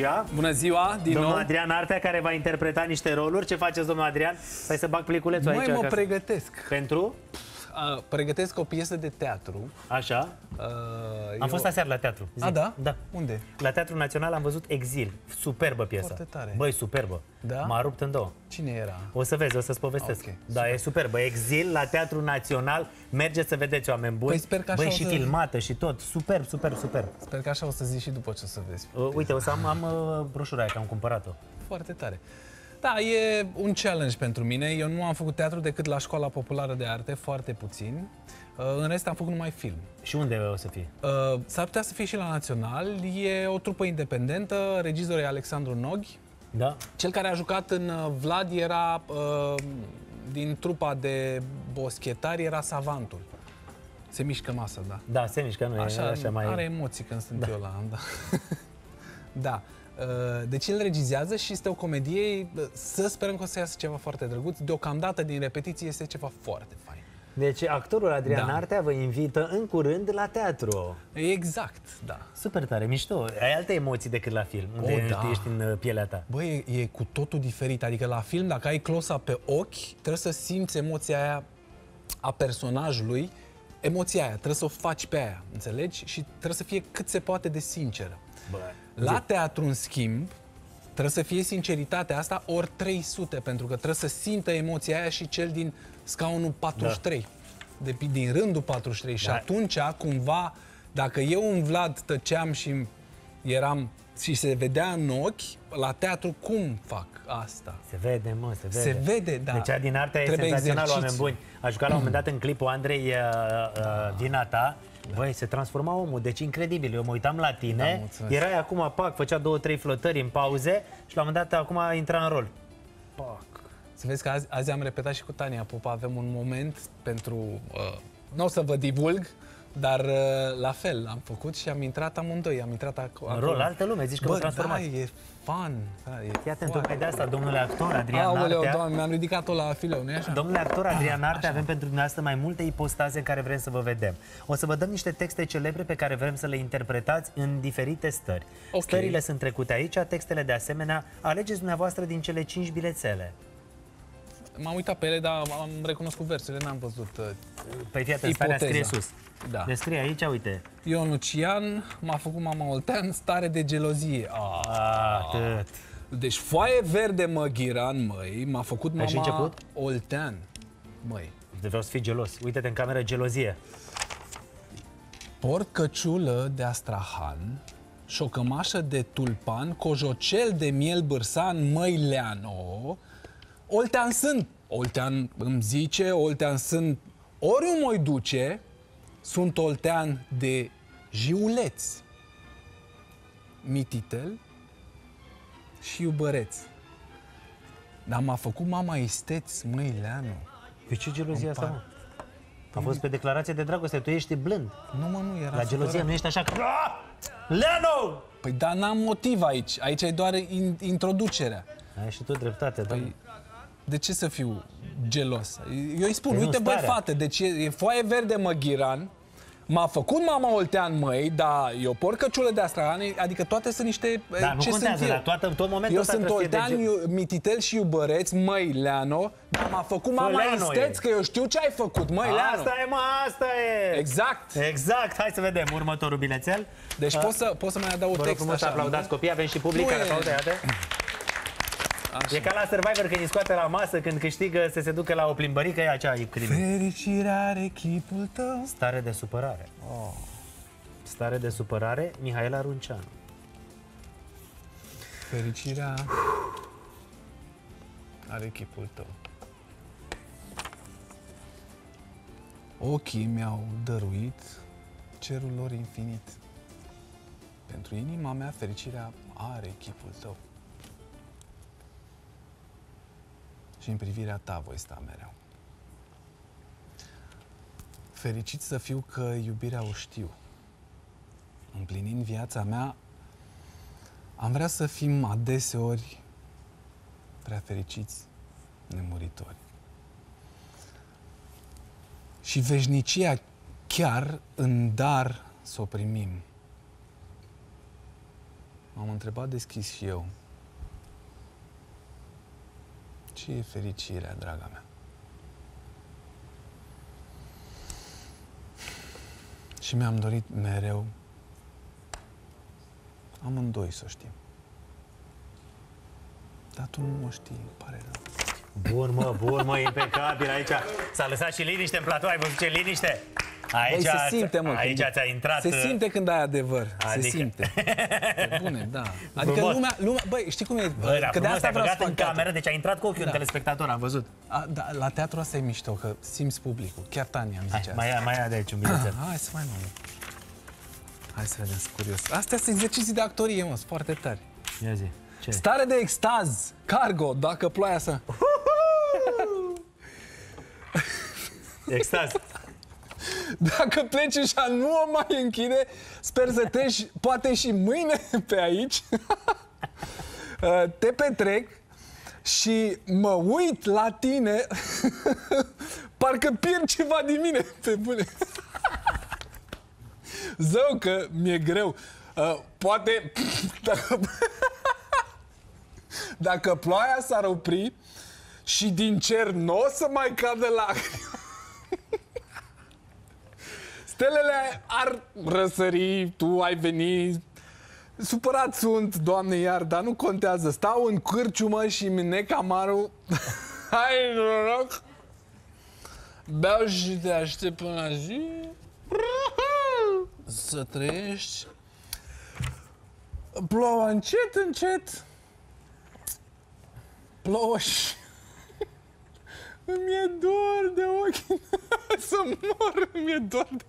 ziua! Bună ziua, din domnul nou. Adrian Artea, care va interpreta niște roluri. Ce faceți, domnul Adrian? Stai să bag pliculețul Măi, aici. mă ca să- pregătesc. Pentru? Uh, pregătesc o piesă de teatru. Așa. Uh, Am eu- fost aseară la teatru. Zi. A, da? Da. Unde? La Teatrul Național am văzut Exil. Superbă piesă. Foarte tare. Băi, superbă. Da? M-a rupt în două. Cine era? O să vezi, o să-ți povestesc. Ok, da, e superbă. Exil la Teatrul Național. Mergeți să vedeți oameni buni. Păi sper că așa Băi, o și să- filmată și tot. Superb, superb, superb. Sper că așa o să zici și după ce o să vezi. Uh, uite, o să am, am uh, broșura aia, că am cumpărat-o. Foarte tare. Da, e un challenge pentru mine. Eu nu am făcut teatru decât la Școala Populară de Arte, foarte puțin. Uh, în rest am făcut numai film. Și unde o să fie? Uh, s-ar putea să fie și la Național. E o trupă independentă, regizorul e Alexandru Noghi. Da? Cel care a jucat în uh, Vlad era uh, din trupa de boschetari, era Savantul. Se mișcă masa, da. Da, se mișcă, nu Așa, e așa mai... are emoții când sunt eu la da. da. Uh, Deci el regizează și este o comedie, uh, să sperăm că o să iasă ceva foarte drăguț. Deocamdată din repetiție este ceva foarte fain. Deci actorul Adrian Da. Artea vă invită în curând la teatru. Exact, da. Super tare, mișto. Ai alte emoții decât la film, unde Oh, da. ești în uh, pielea ta. Băi, e, e cu totul diferit. Adică la film, dacă ai close pe ochi, trebuie să simți emoția aia a personajului, emoția aia, trebuie să o faci pe aia, înțelegi? Și trebuie să fie cât se poate de sinceră. Bă, La teatru, în schimb, trebuie să fie sinceritatea asta ori 300, pentru că trebuie să simtă emoția aia și cel din scaunul 43, de, din rândul 43. Și Da. atunci, cumva, dacă eu în Vlad tăceam și eram și se vedea în ochi, la teatru cum fac asta? se vede, mă, se vede. Se vede, da. Deci din Artea e Trebuie senzațional, exercițiu. oameni buni. Aș jucat la un moment dat în clipul Andrei uh, uh, Vina ta. Băi, se transforma omul, deci incredibil. Eu mă uitam la Da, tine, mulțumesc. erai acum, pac, făcea două, trei flotări în pauze și la un moment dat acum intra în rol. Pac. Să vezi că azi, azi am repetat și cu Tania Popa, avem un moment pentru... Uh, nu o să vă divulg, dar uh, la fel am făcut și am intrat amândoi, am intrat acolo. În rol, altă lume, zici că vă Bă, transformați. da, e fun. Da, e Fii atent, foarte- tocmai de asta, domnule actor Adrian Aoleu, Artea. doamne, mi-am ridicat-o la fileu, nu-i așa? Domnule actor Adrian Arte, avem pentru dumneavoastră mai multe ipostaze în care vrem să vă vedem. O să vă dăm niște texte celebre pe care vrem să le interpretați în diferite stări. Ok. Stările sunt trecute aici, textele de asemenea. Alegeți dumneavoastră din cele cinci bilețele. M-am uitat pe ele, dar am recunoscut versurile, n-am văzut. uh, Păi fii atent, starea Ipoteza. scrie sus. Da. Descrie aici, uite. Ion Lucian m-a făcut mama Oltean stare de gelozie. Ah. Atât. Deci foaie verde măghiran, măi, m-a făcut Ai mama și început? Oltean. Măi, De vreau să fii gelos. Uite-te în cameră, gelozie. porcăciulă de astrahan, șocămașă de tulpan, cojocel de miel bârsan, măi leano, Oltean sunt. Oltean îmi zice, Oltean sunt oriunde mă duce, sunt Oltean de jiuleț, mititel și iubăreț. Dar m-a făcut mama isteț, măi Leanu. Pe ce gelozie asta, par- mă? A fost pe declarație de dragoste, tu ești blând. Nu mă, nu, era La gelozie supărat. nu ești așa că... Ah! Leanu! Păi dar n-am motiv aici. Aici e doar in, introducerea. Ai și tu dreptate, da. Păi, de ce să fiu gelos? Eu îi spun, Păi nu, uite băi starea. fată, deci e, e foaie verde măghiran, m-a făcut mama Oltean, măi, dar e o porcăciulă de astrahan, adică toate sunt niște... Da, nu ce contează, sunt eu? la toată, tot momentul Eu ăsta sunt trebuie să fie Oltean, de iu- mititel și iubăreț, măi, Leano, dar m-a făcut mama Leano isteț, e. că eu știu ce ai făcut, măi, Leano. Asta e, mă, asta e! Exact. Exact, hai să vedem următorul bilețel. Deci poți să, poți să mai adaug Vă rog text frumos să așa, aplaudați nu? copii, avem și public Nu care e- aplaudă, iată. Așa. E ca la Survivor când îi scoate la masă, când câștigă să se ducă la o plimbărică, e acea e crimă. Fericirea are chipul tău. Stare de supărare. Stare de supărare, Mihaela Runceanu. Fericirea are chipul tău. Ochii mi-au dăruit cerul lor infinit. Pentru inima mea, fericirea are chipul tău. Și în privirea ta voi sta mereu. Fericit să fiu că iubirea o știu. Împlinind viața mea, am vrea să fim adeseori prea fericiți, nemuritori. Și veșnicia chiar în dar să o primim. M-am întrebat deschis și eu. Ce e fericirea, draga mea? Și mi-am dorit mereu amândoi să o știm. Dar tu nu mă știi, îmi pare rău. Bun, mă, bun, mă, impecabil aici. S-a lăsat și liniște în platou, ai văzut ce liniște? Aici, Băi, se simte, mă. aici când- ți-a intrat... Se simte când ai adevăr. Se Adică- simte. Pe Bune, da. Adică Frumos. lumea, lumea, băi, știi cum e? Bă, da, că de frumos, asta ai vreau să băgat fac în teatru. cameră, deci a intrat cu ochiul în Da. telespectator, am văzut. A, da, la teatru asta e mișto, că simți publicul. Chiar Tania îmi Hai, zice mai ia, mai ia de aici un bilețel. asta. Hai să mai luăm. Hai să vedem, sunt curios. Astea sunt exerciții de actorie, mă, sunt foarte tari. Ia zi. Ce? Stare de extaz, cargo, dacă ploaia să... Extaz. Dacă pleci așa, nu o mai închide, sper să treci poate și mâine pe aici. Uh, Te petrec și mă uit la tine, parcă pierd ceva din mine, pe bune. Zău că mi-e greu. Uh, poate, dacă, dacă ploaia s-ar opri și din cer nu o să mai cadă lacrimi, Stelele ar răsări, tu ai veni, supărat sunt, doamne iar, dar nu contează. Stau în cârciumă și îmi nec amarul. Hai, noroc! Beau și te aștept până la zi. Să trăiești. Plouă încet, încet. Plouă și... Îmi e dor de ochi. Să mor, îmi e dor de...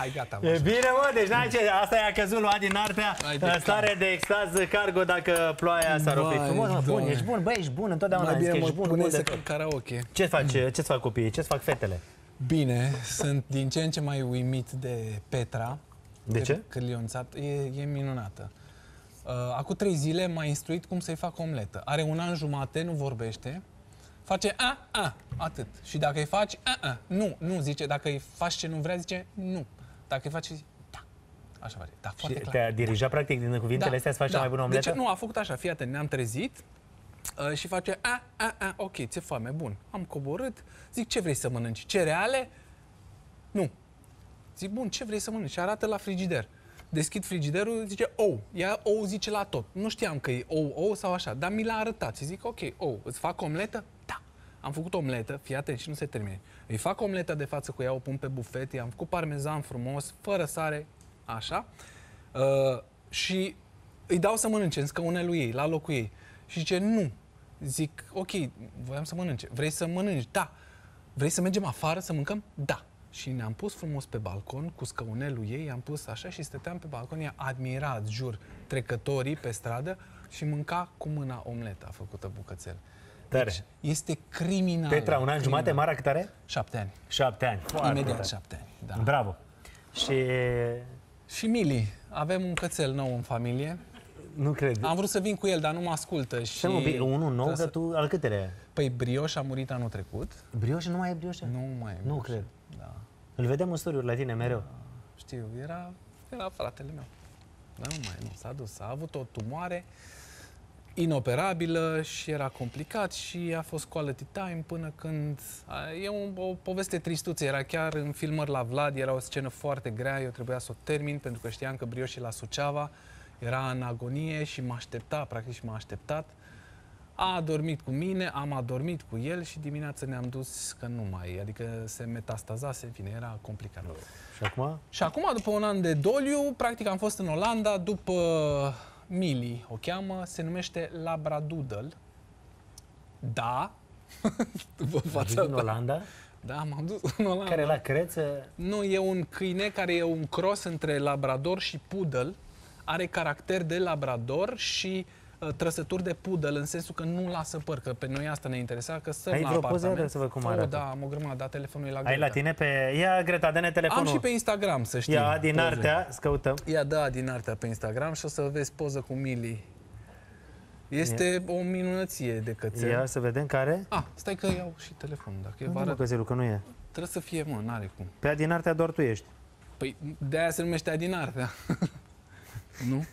Hai, gata, mă. E bine, mă, deci n-ai ce, asta i-a căzut lui Adi Nartea, Hai de stare de extaz, cargo dacă ploaia s-ar opri. Vai, Frumos, mă, bun, Doamne. ești bun, băi, ești bun, întotdeauna Mai ai zis bine că mă ești bun, pune bun de să tot. cânt karaoke. Ce faci, ce-ți fac copiii, ce-ți fac fetele? Bine, sunt din ce în ce mai uimit de Petra. De ce? Cârlionțat. E, e minunată. Uh, acum trei zile m-a instruit cum să-i fac omletă. Are un an jumate, nu vorbește. Face a, a, atât. Și dacă îi faci a, a, nu, nu, zice. Dacă îi faci ce nu vrea, zice nu. Dacă îi faci, zice da. Așa face. Da, Și foarte clar. te-a dirijat practic din cuvintele astea să faci cea mai bună omletă? Deci, nu, a făcut așa, fii atent, ne-am trezit uh, și face, a, a, a, ok, ți-e foame, bun. Am coborât, zic, ce vrei să mănânci? Cereale? Nu. Zic, bun, ce vrei să mănânci? Și arată la frigider. Deschid frigiderul, zice, ou. Ia ou, zice la tot. Nu știam că e ou, ou sau așa, dar mi l-a arătat. Și zic, ok, ou, îți fac omletă? Da. Am făcut omletă, fii atent și nu se termine. Îi fac omleta de față cu ea, o pun pe bufet, i-am făcut parmezan frumos, fără sare, așa. Uh, și îi dau să mănânce în scăunelul ei, la locul ei. Și zice, nu. Zic, ok, voiam să mănânce. Vrei să mănânci? Da. Vrei să mergem afară să mâncăm? Da. Și ne-am pus frumos pe balcon cu scăunelul ei, am pus așa și stăteam pe balcon, ea admira, jur, trecătorii pe stradă și mânca cu mâna omleta făcută bucățel. Tare. Deci este criminal. Petra, un an jumate, Mara cât are? Șapte ani. Șapte ani. Foarte Imediat tare. șapte ani. Da. Bravo. Și Și Mili, avem un cățel nou în familie. nu cred. Am vrut să vin cu el, dar nu mă ascultă și... Ce mă, bi- unul nou, trebuie că să- tu, al câtele? Păi Brioș a murit anul trecut. Brioșe nu mai e brioșe? Nu mai e Nu Brioș. cred. Da, Îl vedem în story la tine mereu. știu, era, era fratele meu. Dar nu mai, nu, s-a dus. A avut o tumoare inoperabilă și era complicat și a fost quality time până când... a, E un, o poveste tristuță, era chiar în filmări la Vlad, era o scenă foarte grea, eu trebuia să o termin pentru că știam că Brioș e la Suceava, era în agonie și mă aștepta, practic și m-a așteptat. A adormit cu mine, am adormit cu el și dimineața ne-am dus că nu mai, adică se metastazase, în fine, era complicat. Și acum? Și acum, după un an de doliu, practic am fost în Olanda după Mili, o cheamă, se numește Labradoodle. Da. după Fața fața în ta. Olanda? Da, m-am dus în Olanda. Care la creță? Nu, e un câine care e un cross între labrador și poodle. Are caracter de labrador și uh, trăsături de poodle, în sensul că nu lasă păr, că pe noi asta ne interesa, că stăm Ai la vreo poză? apartament. Să văd cum Oh, arată. da, am o grămadă, da, telefonul e la Ai Greta. la tine pe... Ia, Greta, dă-ne telefonul. Am și pe Instagram, să știi. Ia, din poze. artea, scăutăm. Ia da din artea pe Instagram și o să vezi poză cu Mili. Este o minunăție de cățel. Ia să vedem care. Ah, stai că iau și telefonul. Dacă e Nu, mă, vară, căzelul, că nu e. trebuie să fie, mă, n-are cum. Pe din artea doar tu ești. Păi de-aia se numește Adin Artea. nu?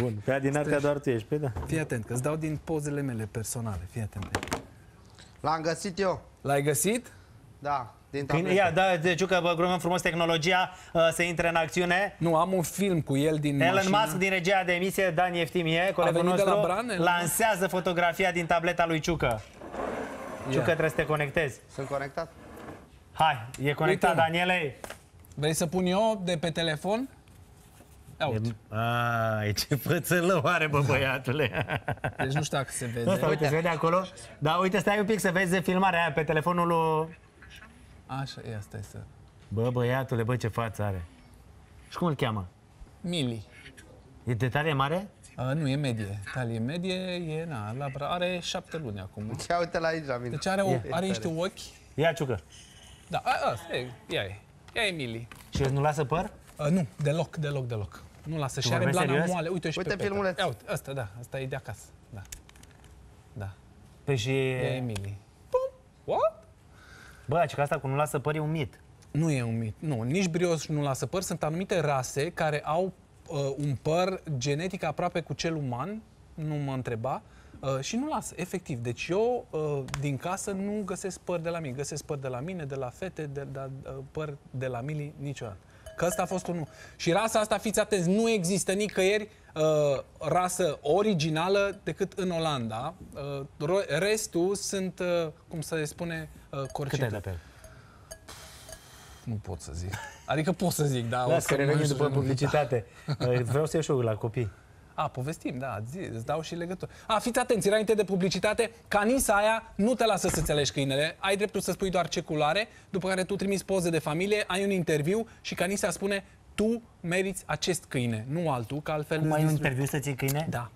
Bun, pe din artea doar tu ești, pe da. Fii atent, că îți dau din pozele mele personale. Fii atent. L-am găsit eu. L-ai găsit? Da, din Câine, tabletă. ia, da, de Ciucă, vă rugăm frumos tehnologia uh, să intre în acțiune. Nu, am un film cu el din Elon mașină. Musk din regia de emisie, Dan Eftimie, colegul venit de nostru, la Bran, Elon lansează fotografia din tableta lui Ciucă. Ciucă, trebuie să te conectezi. Sunt conectat? Hai, e conectat, Uite-mă. Daniele. Vrei să pun eu de pe telefon? Ia uite. Ai, ce pățălău are, bă, băiatule. Deci nu știu dacă se vede. Asta, uite, se vede acolo. Da, uite, stai un pic să vezi filmarea aia pe telefonul lui... Așa, ia stai să... Bă, băiatule, bă, ce față are. Și cum îl cheamă? Mili. E de tare mare? A, nu, e medie. Talie medie, e, na, la, bra- are șapte luni acum. Ia uite la aici, la mine. Deci are, o, are niște ochi. Ia, Ciucă. Da, a, asta e, ia e. Ia e Mili. Și nu lasă păr? A, nu, deloc, deloc, deloc. Nu lasă. Și are vorbești blana serios? moale. Uite și Uite pe Petra. filmuleț. Ia uite, asta, da, asta e de acasă. Da. Da. Păi și... E Emily. Pum. What? Bă, că asta cu nu lasă păr e un mit. Nu e un mit. Nu, nici brioș nu lasă păr. Sunt anumite rase care au uh, un păr genetic aproape cu cel uman, nu mă întreba, uh, și nu lasă, efectiv. Deci eu, uh, din casă, nu găsesc păr de la mine. Găsesc păr de la mine, de la fete, de, de, uh, păr de la Mili, niciodată. Că ăsta a fost unul. Și rasa asta, fiți atenți, nu există nicăieri uh, rasă originală decât în Olanda. Uh, ro- restul sunt, uh, cum să le spune, uh, Cât corcite. ai de pe el? Nu pot să zic. Adică pot să zic, da. o Lasă să că revenim mă după înșel. publicitate. Uh, Vreau să iau și eu la copii. A, povestim, da, zi, îți dau și legătură. A, fiți atenți, înainte de publicitate, canisa aia nu te lasă să-ți alegi câinele, ai dreptul să spui doar ce culoare, după care tu trimiți poze de familie, ai un interviu și canisa spune tu meriți acest câine, nu altul, că altfel... Cum îți ai un distrug- interviu să ții câine? Da.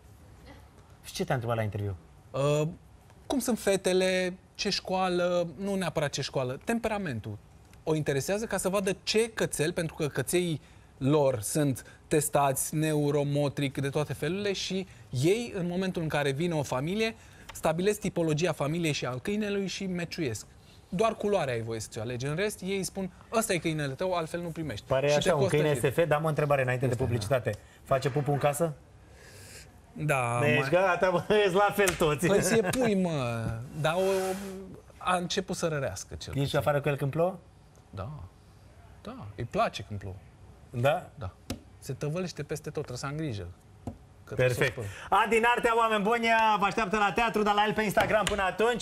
Și ce te-a întrebat la interviu? Uh, cum sunt fetele, ce școală, nu neapărat ce școală, temperamentul. O interesează ca să vadă ce cățel, pentru că căței lor sunt testați neuromotric de toate felurile și ei, în momentul în care vine o familie, stabilesc tipologia familiei și al câinelui și meciuiesc. Doar culoarea ai voie să ți-o alegi. În rest, ei spun, ăsta e câinele tău, altfel nu primești. Pare și te așa, un costă câine fir. SF, dar am o întrebare înainte de publicitate. Face pupu în casă? Da, Deci mai... gata, bă, ești la fel toți. Păi se pui, mă. Dar o, a început să rărească cel Ești afară cu el când plouă? Da. Da, îi place când plouă. Da? Da. Se tăvălește peste tot, trebuie să am grijă. Că trebuie să o Perfect. spăl. A, din artea, oameni buni, vă așteaptă la teatru, dar la el pe Instagram până atunci.